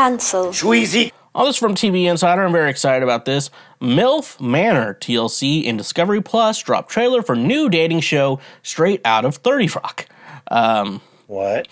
Cancelled. Schweezy. All this from TV Insider. I'm very excited about this. MILF Manor, TLC and Discovery Plus drop trailer for new dating show straight out of 30 Rock. Um, What?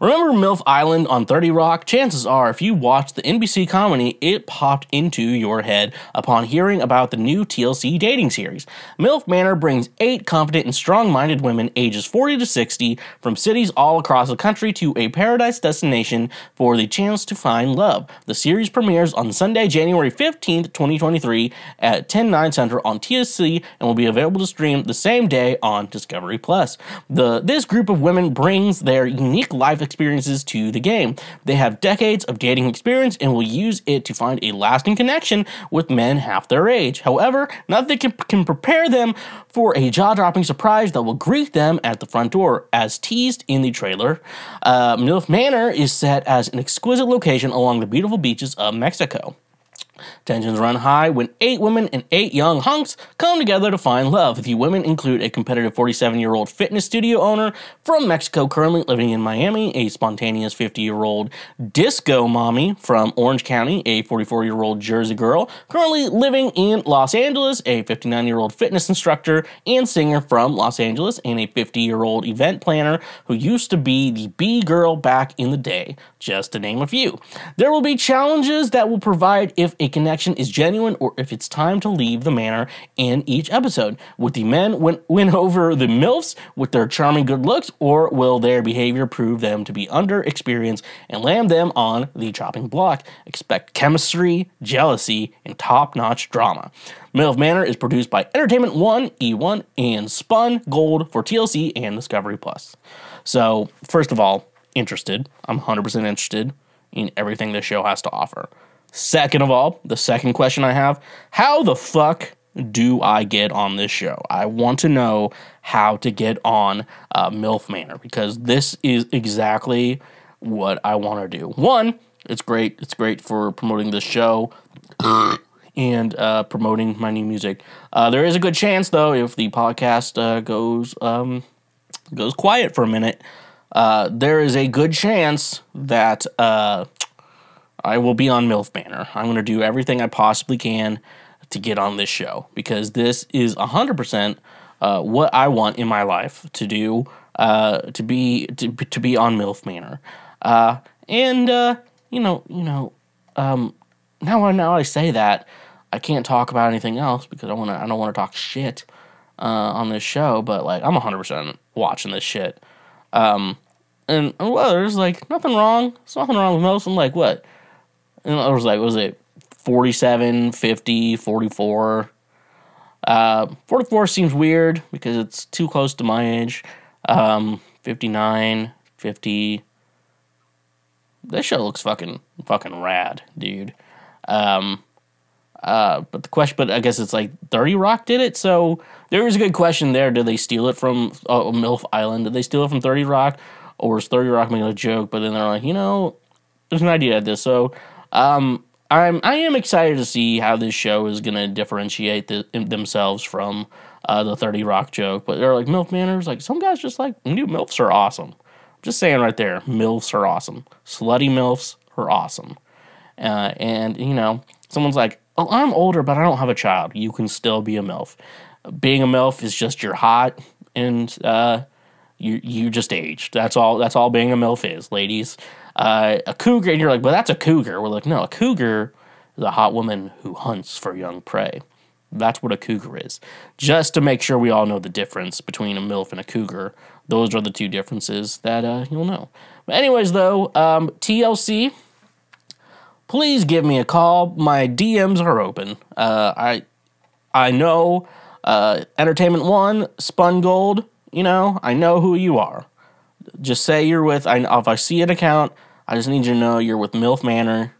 Remember MILF Island on 30 Rock? Chances are, if you watched the NBC comedy, it popped into your head upon hearing about the new TLC dating series. MILF Manor brings eight confident and strong minded women ages 40 to 60 from cities all across the country to a paradise destination for the chance to find love. The series premieres on Sunday, January 15th, 2023 at 10 9 Central on TLC and will be available to stream the same day on Discovery Plus. The this group of women brings their unique life experiences to the game. They have decades of dating experience and will use it to find a lasting connection with men half their age. However, nothing can, can prepare them for a jaw-dropping surprise that will greet them at the front door, as teased in the trailer. Uh, MILF Manor is set as an exquisite location along the beautiful beaches of Mexico. Tensions run high when eight women and eight young hunks come together to find love. The women include a competitive 47 year old fitness studio owner from Mexico currently living in Miami, a spontaneous 50 year old disco mommy from Orange County, a 44 year old Jersey girl currently living in Los Angeles, a 59 year old fitness instructor and singer from Los Angeles, and a 50 year old event planner who used to be the B girl back in the day, just to name a few. There will be challenges that will provide if a connection is genuine or if it's time to leave the manor in each episode. Would the men win, win over the MILFs with their charming good looks, or will their behavior prove them to be under experienced and land them on the chopping block? Expect chemistry, jealousy, and top notch drama. MILF Manor is produced by Entertainment One, E1, and Spun Gold for TLC and Discovery Plus. So, first of all, interested. I'm 100% interested in everything this show has to offer. Second of all, the second question I have how the fuck do I get on this show? I want to know how to get on uh, MILF Manor because this is exactly what I want to do. One, it's great. It's great for promoting this show and uh, promoting my new music. Uh, there is a good chance, though, if the podcast uh, goes um, goes quiet for a minute, uh, there is a good chance that uh, I will be on MILF Manor. I'm going to do everything I possibly can to get on this show because this is 100% uh, what I want in my life to do uh, to be to, to be on MILF Manor. Uh, and uh, you know, you know, um, now I now I say that I can't talk about anything else because I want to I don't want to talk shit uh, on this show, but like I'm 100% watching this shit. Um, and well, there's like nothing wrong. There's nothing wrong with most. I'm like, what? And I was like, was it 47, 50, 44? Uh, 44 seems weird because it's too close to my age. Um, 59, 50. This show looks fucking fucking rad, dude. Um, uh, but the question, but I guess it's like 30 Rock did it. So there is a good question there. Did they steal it from uh, MILF Island? Did they steal it from 30 Rock? Or is 30 Rock making a joke? But then they're like, you know, there's an idea at this. So, um, I'm I am excited to see how this show is gonna differentiate the, themselves from uh, the Thirty Rock joke. But they're like MILF Manors. Like some guys just like new MILFs are awesome. Just saying right there, MILFs are awesome. Slutty MILFs are awesome. Uh, and you know, someone's like, "Oh, I'm older, but I don't have a child." You can still be a MILF. Being a MILF is just you're hot and uh, you you just aged. That's all. That's all being a MILF is, ladies uh, a cougar, and you're like, well, that's a cougar. We're like, no, a cougar is a hot woman who hunts for young prey. That's what a cougar is. Just to make sure we all know the difference between a MILF and a cougar, those are the two differences that uh, you'll know. But, anyways, though, um, TLC, please give me a call. My DMs are open. Uh, I, I know uh, Entertainment One, Spun Gold, you know, I know who you are. Just say you're with, I, if I see an account, I just need you to know you're with MILF Manor.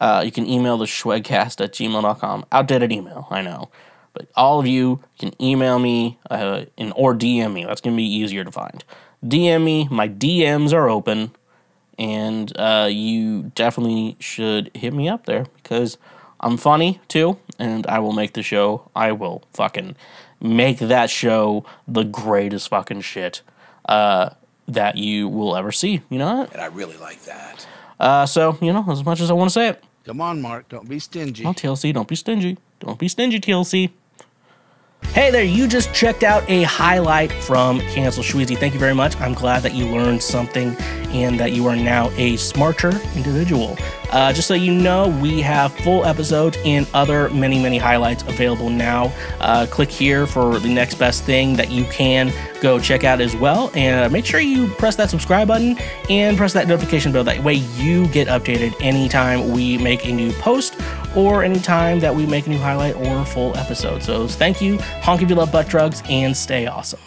Uh, you can email the schwegcast at gmail.com. Outdated email, I know. But all of you can email me uh, in, or DM me. That's going to be easier to find. DM me. My DMs are open. And uh, you definitely should hit me up there because I'm funny too. And I will make the show. I will fucking make that show the greatest fucking shit. Uh, that you will ever see. You know what? And I really like that. Uh, so, you know, as much as I want to say it, Come on, Mark. Don't be stingy. oh, TLC, don't be stingy. Don't be stingy, TLC. Hey there, you just checked out a highlight from Cancel Schweezy. Thank you very much. I'm glad that you learned something and that you are now a smarter individual. Uh, just so you know, we have full episodes and other many, many highlights available now. Uh, click here for the next best thing that you can go check out as well. And make sure you press that subscribe button and press that notification bell. That way you get updated anytime we make a new post or anytime that we make a new highlight or full episode. So thank you, honk if you love butt drugs, and stay awesome.